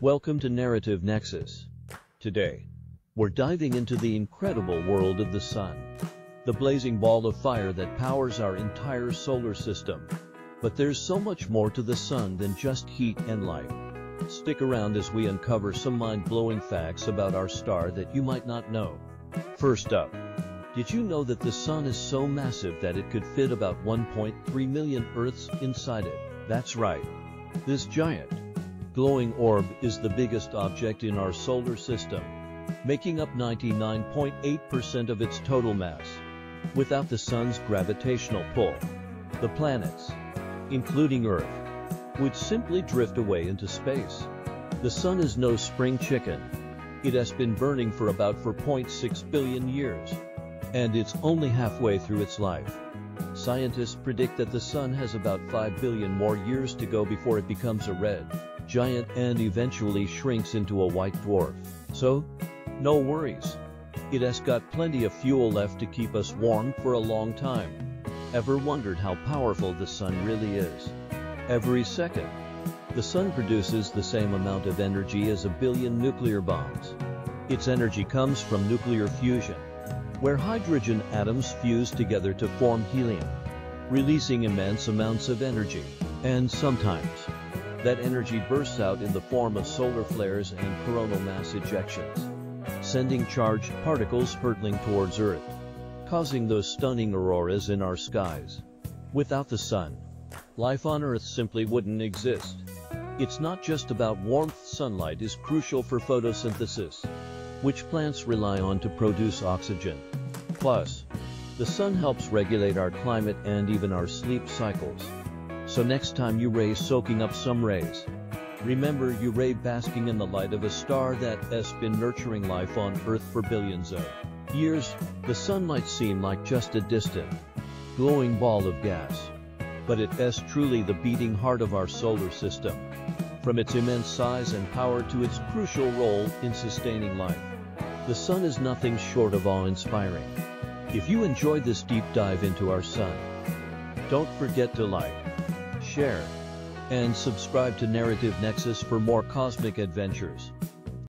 Welcome to Narrative Nexus. Today, we're diving into the incredible world of the sun, the blazing ball of fire that powers our entire solar system. But there's so much more to the sun than just heat and light. Stick around as we uncover some mind-blowing facts about our star that you might not know. First up, did you know that the sun is so massive that it could fit about 1.3 million Earths inside it? That's right. This giant, glowing orb is the biggest object in our solar system, making up 99.8% of its total mass. Without the sun's gravitational pull, the planets, including Earth, would simply drift away into space. The sun is no spring chicken. It has been burning for about 4.6 billion years, and it's only halfway through its life. Scientists predict that the sun has about 5 billion more years to go before it becomes a red giant and eventually shrinks into a white dwarf. So, no worries. It has got plenty of fuel left to keep us warm for a long time. Ever wondered how powerful the sun really is? Every second, the sun produces the same amount of energy as a billion nuclear bombs. Its energy comes from nuclear fusion, where hydrogen atoms fuse together to form helium, releasing immense amounts of energy. And sometimes, that energy bursts out in the form of solar flares and coronal mass ejections, sending charged particles hurtling towards Earth, causing those stunning auroras in our skies. Without the sun, life on Earth simply wouldn't exist. It's not just about warmth sunlight is crucial for photosynthesis, which plants rely on to produce oxygen. Plus, the sun helps regulate our climate and even our sleep cycles. So next time you ray soaking up some rays, remember you ray basking in the light of a star that has been nurturing life on Earth for billions of years. The sun might seem like just a distant, glowing ball of gas, but it is truly the beating heart of our solar system. From its immense size and power to its crucial role in sustaining life, the sun is nothing short of awe-inspiring. If you enjoyed this deep dive into our sun, don't forget to like, share, and subscribe to Narrative Nexus for more cosmic adventures.